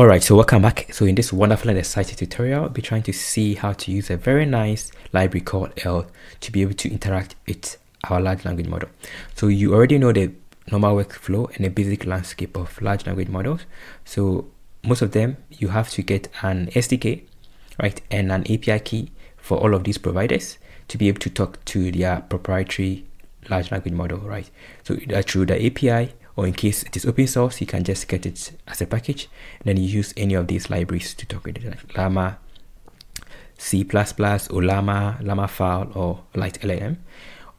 Alright, so welcome back. So in this wonderful and exciting tutorial, I'll be trying to see how to use a very nice library called ell to be able to interact with our large language model. So you already know the normal workflow and the basic landscape of large language models. So most of them, you have to get an SDK, right, and an API key for all of these providers to be able to talk to their proprietary large language model, right? So uh, through the API or in case it is open source, you can just get it as a package and then you use any of these libraries to talk with it, like Llama, C++, or Llama, Llama file, or LiteLLM.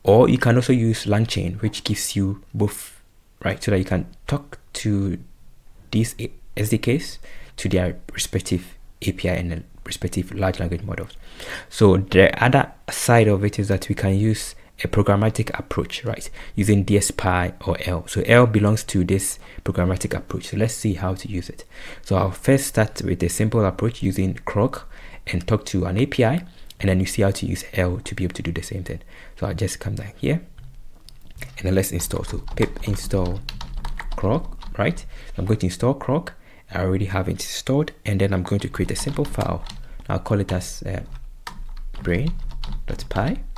Or you can also use LangChain, which gives you both, right? So that you can talk to these SDKs to their respective API and respective large language models. So the other side of it is that we can use a programmatic approach, right? Using DSPy or ell. So ell belongs to this programmatic approach. So let's see how to use it. So I'll first start with a simple approach using Groq and talk to an API. And then you see how to use ell to be able to do the same thing. So I'll just come down here and then let's install. So pip install Groq, right? I'm going to install Groq. I already have it installed. And then I'm going to create a simple file. I'll call it as uh, brain.py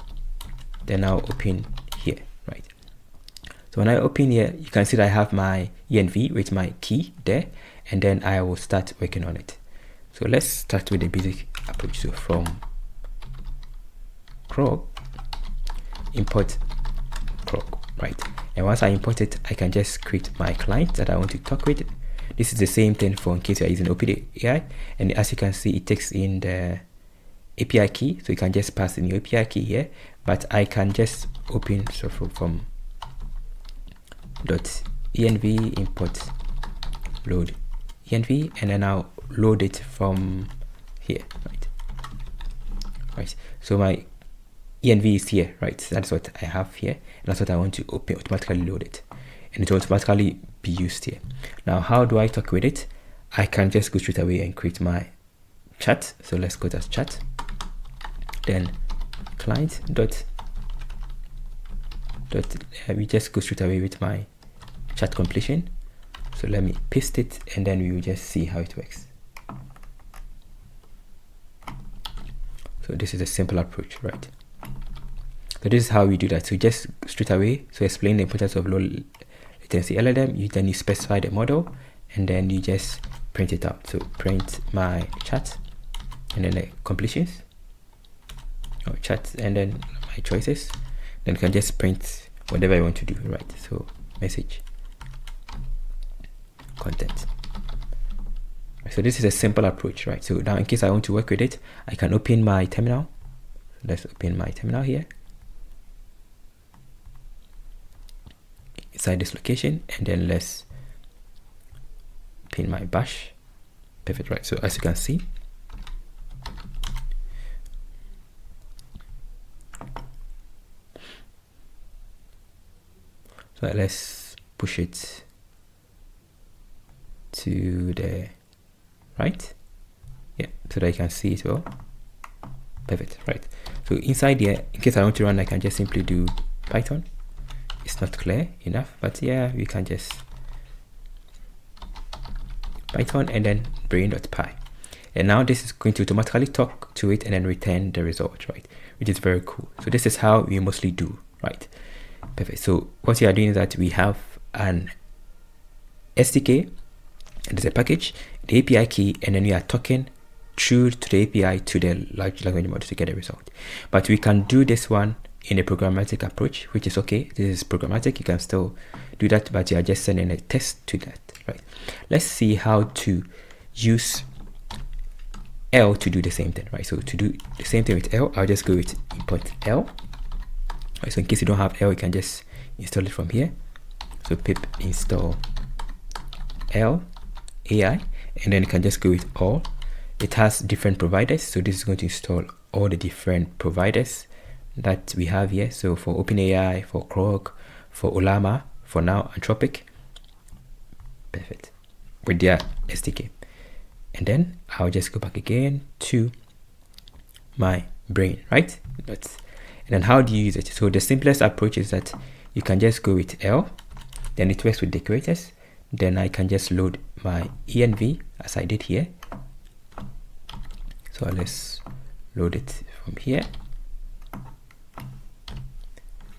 then I'll open here, right? So when I open here, you can see that I have my env with my key there, and then I will start working on it. So let's start with the basic approach. So from groq, import Groq, right? And once I import it, I can just create my client that I want to talk with. This is the same thing for in case you're using OpenAI. And as you can see, it takes in the API key. So you can just pass in your API key here but I can just open so from dot env import load. env and then I'll load it from here right? Right so my env is here right? That's what I have here and that's what I want to open automatically load it. And it will automatically be used here. Now how do I talk with it? I can just go straight away and create my chat. So let's go to chat. Then client dot dot uh, we just go straight away with my chat completion. So let me paste it and then we will just see how it works. So this is a simple approach right? So this is how we do that. So just straight away so explain the importance of low latency LLM you then you specify the model and then you just print it out. So print my chat and then the completions chat and then my choices. Then you can just print whatever you want to do right? So message. Content. So this is a simple approach right? So now in case i want to work with it i can open my terminal. Let's open my terminal here. Inside this location and then let's pin my bash. Perfect right? So as you can see so let's push it to the right. Yeah so that you can see it well. Perfect right. So inside here in case i want to run i can just simply do python. It's not clear enough but yeah we can just python and then brain.py and now this is going to automatically talk to it and then return the result right which is very cool. So this is how we mostly do right perfect. So what we are doing is that we have an SDK there's a package the API key and then we are talking through to the API to the large language model to get a result. But we can do this one in a programmatic approach which is okay. This is programmatic. You can still do that but you are just sending a test to that right? Let's see how to use ell to do the same thing right? So to do the same thing with ell I'll just go with import ell so in case you don't have ell you can just install it from here. So pip install ell AI and then you can just go with all. It has different providers so this is going to install all the different providers that we have here. So for OpenAI for Groq for Ollama for now Anthropic. Perfect. With their SDK and then I'll just go back again to my brain right? That's then how do you use it? So the simplest approach is that you can just go with ell, then it works with decorators. then I can just load my env as I did here. So let's load it from here.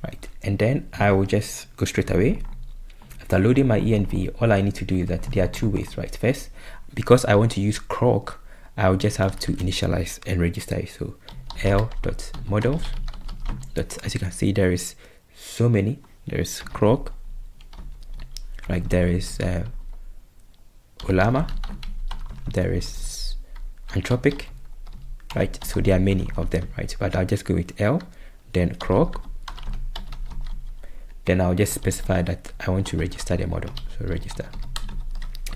Right and then I will just go straight away. After loading my env all I need to do is that there are two ways right? First because I want to use Groq I'll just have to initialize and register it. So ell dot models dot as you can see there is so many. There is Groq like there is uh, Ollama there is Anthropic right? So there are many of them right? But I'll just go with ell then Groq. Then I'll just specify that I want to register the model. So register.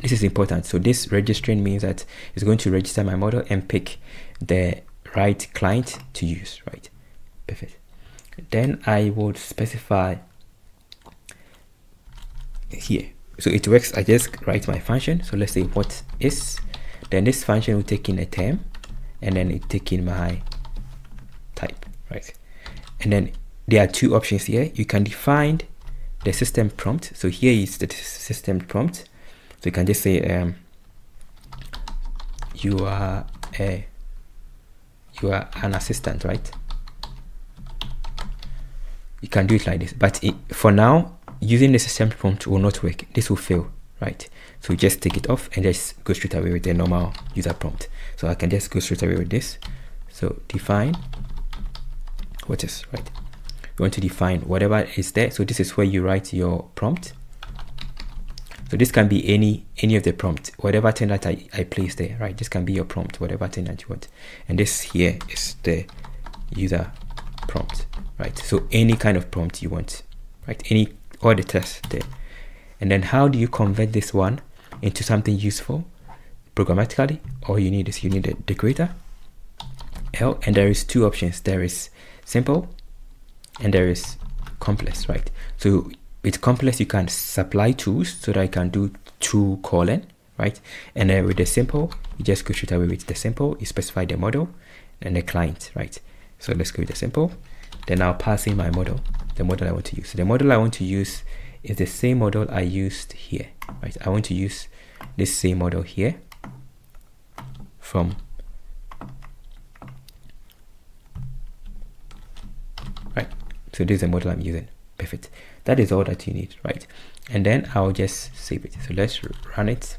This is important. So this registering means that it's going to register my model and pick the right client to use right perfect. Then I would specify here. So it works I just write my function. So let's say what is then this function will take in a term and then it take in my type right? And then there are two options here. You can define the system prompt. So here is the system prompt. So you can just say um, you are a you are an assistant right you can do it like this. But it, for now using the system prompt will not work. This will fail right? So just take it off and just go straight away with the normal user prompt. So i can just go straight away with this. So define what is right? You want to define whatever is there. So this is where you write your prompt. So this can be any any of the prompt whatever thing that I, I place there right? This can be your prompt whatever thing that you want. And this here is the user prompt right so any kind of prompt you want right? Any all the test there. And then how do you convert this one into something useful programmatically? All you need is you need a decorator. ell and there is two options. There is simple and there is complex right? So with complex you can supply tools so that I can do tool calling right? And then with the simple you just go straight away with the simple. You specify the model and the client right? So let's go with the simple then I'll pass in my model the model I want to use. So the model I want to use is the same model I used here right? I want to use this same model here from right. So this is the model I'm using. Perfect. That is all that you need right? And then I'll just save it. So let's run it.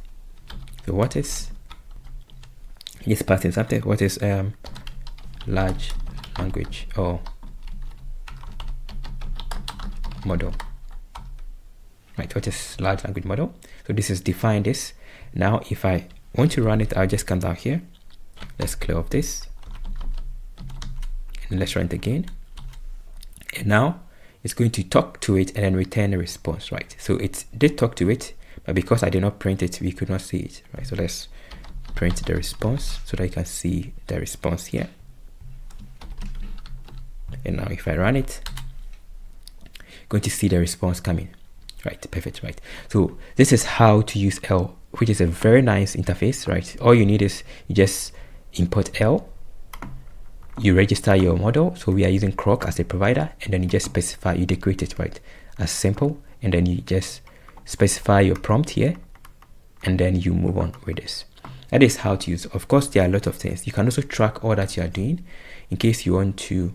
So what is just passing something what is um large language or model right what is large language model so this is define this now if I want to run it I'll just come down here let's clear off this and let's run it again and now it's going to talk to it and then return a response, right? So it did talk to it, but because I did not print it, we could not see it, right? So let's print the response so that you can see the response here. And now if I run it, going to see the response coming, right? Perfect, right? So this is how to use ell, which is a very nice interface, right? All you need is you just import ell you register your model. So we are using Groq as a provider and then you just specify, you decorate it right as simple and then you just specify your prompt here and then you move on with this. That is how to use. Of course, there are a lot of things. You can also track all that you are doing in case you want to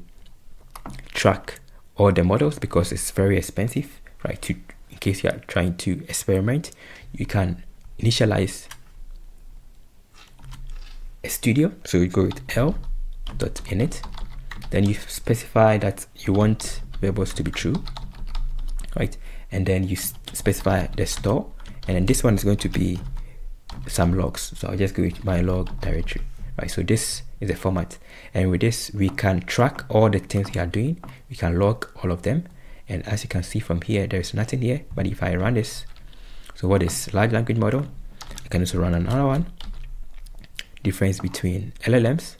track all the models because it's very expensive, right? To in case you are trying to experiment, you can initialize a studio. So you go with ell dot init then you specify that you want variables to be true right and then you specify the store and then this one is going to be some logs so i'll just go with my log directory right so this is the format. And with this we can track all the things we are doing. We can log all of them. And as you can see from here there's nothing here. But if i run this so what is large language model? I can also run another one. Difference between llms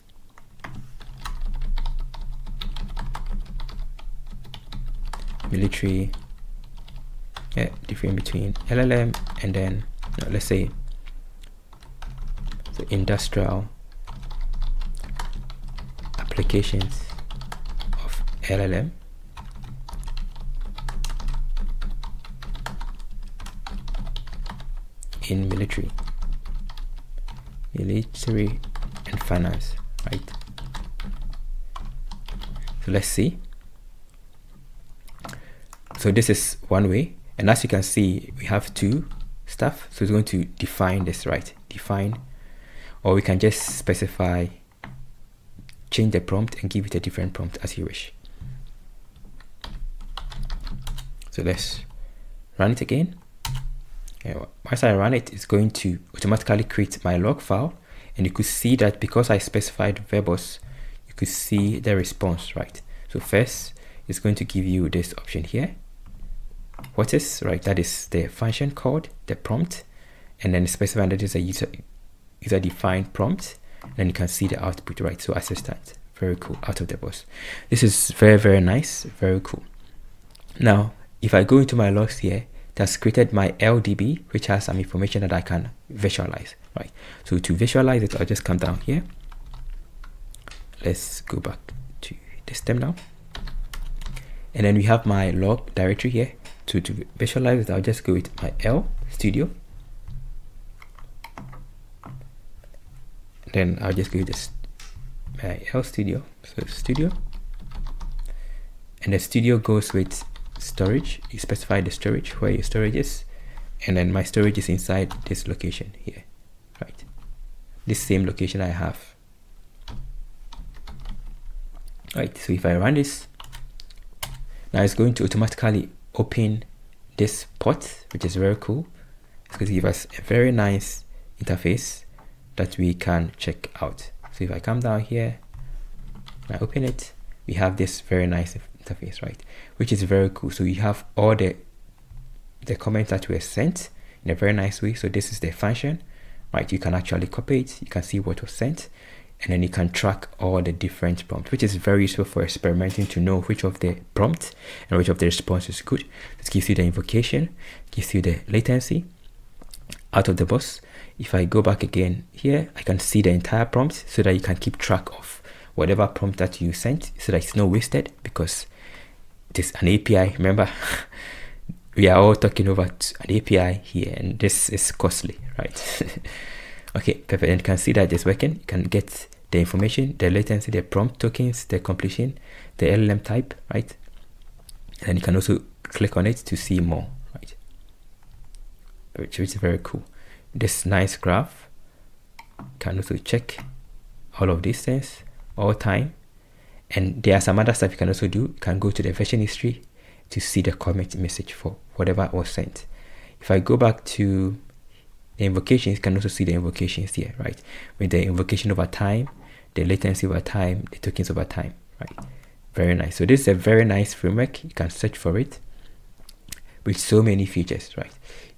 military. Yeah, different between LLM and then no, let's say the industrial applications of LLM in military military and finance right? So let's see. So this is one way and as you can see we have two stuff. So it's going to define this right? Define or we can just specify change the prompt and give it a different prompt as you wish. So let's run it again. Once I run it it's going to automatically create my log file. And you could see that because I specified verbose you could see the response right? So first it's going to give you this option here. What is right that is the function called the prompt. And then specify that is a user user defined prompt and you can see the output right? So assistant very cool out of the box. This is very very nice very cool. Now if i go into my logs here that's created my ldb which has some information that i can visualize right? So to visualize it i'll just come down here. Let's go back to the stem now. And then we have my log directory here. To, to visualize it, I'll just go with my ell studio. Then I'll just give this my ell studio. So studio. And the studio goes with storage. You specify the storage where your storage is. And then my storage is inside this location here. Right. This same location I have. Right, so if I run this, now it's going to automatically open this pot, which is very cool. It's going to give us a very nice interface that we can check out. So if I come down here, I open it, we have this very nice interface, right? Which is very cool. So you have all the the comments that were sent in a very nice way. So this is the function, right? You can actually copy it. You can see what was sent and then you can track all the different prompts, which is very useful for experimenting to know which of the prompts and which of the response is good. This gives you the invocation, gives you the latency out of the box. If I go back again here, I can see the entire prompt so that you can keep track of whatever prompt that you sent so that it's not wasted because it is an API. Remember, we are all talking about an API here and this is costly, right? okay, perfect. And you can see that it's working. You can get the information, the latency, the prompt tokens, the completion, the LLM type, right? And you can also click on it to see more? Which is very cool. This nice graph can also check all of these things all time. And there are some other stuff you can also do. You can go to the version history to see the commit message for whatever was sent. If I go back to the invocations, you can also see the invocations here, right? With the invocation over time, the latency over time, the tokens over time, right? Very nice. So this is a very nice framework. You can search for it with so many features, right?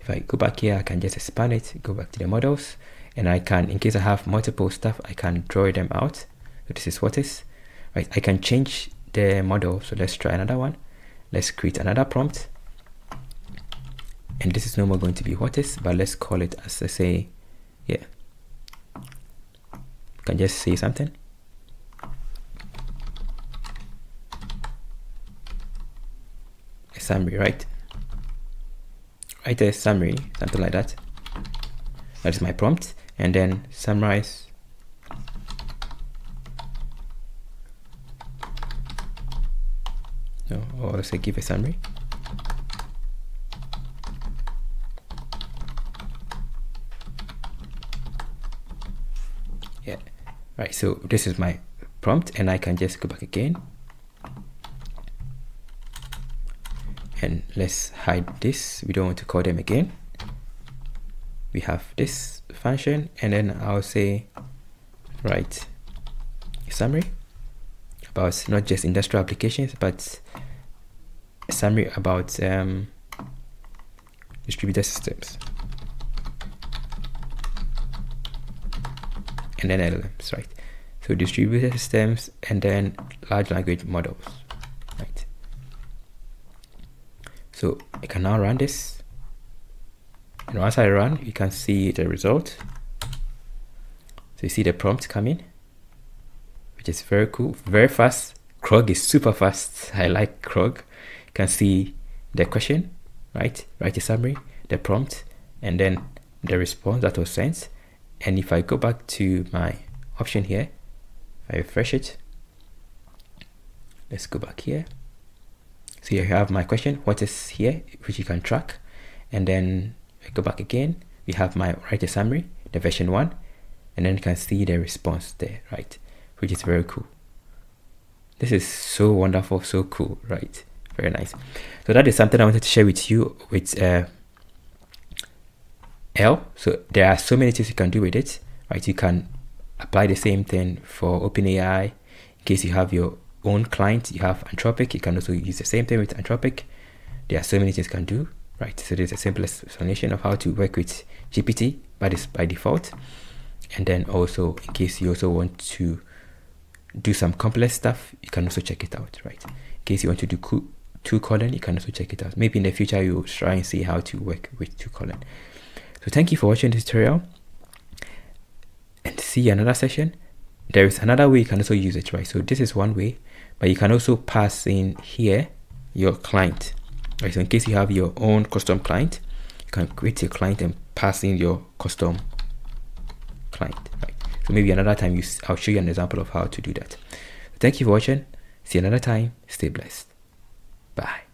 If I go back here, I can just expand it, go back to the models, and I can, in case I have multiple stuff, I can draw them out. So this is what is, right? I can change the model. So let's try another one. Let's create another prompt. And this is no more going to be what is, but let's call it as I say, yeah, can just say something. A summary, right? Write a summary, something like that. That is my prompt. And then summarize no, or say give a summary. Yeah, right so this is my prompt and I can just go back again and let's hide this. We don't want to call them again. We have this function and then I'll say write a summary about not just industrial applications but a summary about um, distributed systems. And then LLMs, right? So distributed systems and then large language models, right? So I can now run this. And once I run, you can see the result. So you see the prompt coming, which is very cool, very fast. Groq is super fast. I like Groq. You can see the question, right? Write a summary, the prompt, and then the response that was sent and if I go back to my option here I refresh it let's go back here so here have my question what is here which you can track. And then I go back again. We have my write a summary the version one. And then you can see the response there right? Which is very cool. This is so wonderful so cool right? Very nice. So that is something i wanted to share with you with uh, ell. So there are so many things you can do with it, right? You can apply the same thing for OpenAI. In case you have your own client, you have Anthropic, you can also use the same thing with Anthropic. There are so many things you can do, right? So there's a simple explanation of how to work with GPT by this by default. And then also in case you also want to do some complex stuff, you can also check it out, right? In case you want to do tool calling, you can also check it out. Maybe in the future you'll try and see how to work with tool calling. So thank you for watching this tutorial and see another session. There is another way you can also use it, right? So this is one way, but you can also pass in here your client. Right, so in case you have your own custom client, you can create a client and pass in your custom client. Right. So maybe another time you, I'll show you an example of how to do that. Thank you for watching. See you another time. Stay blessed. Bye.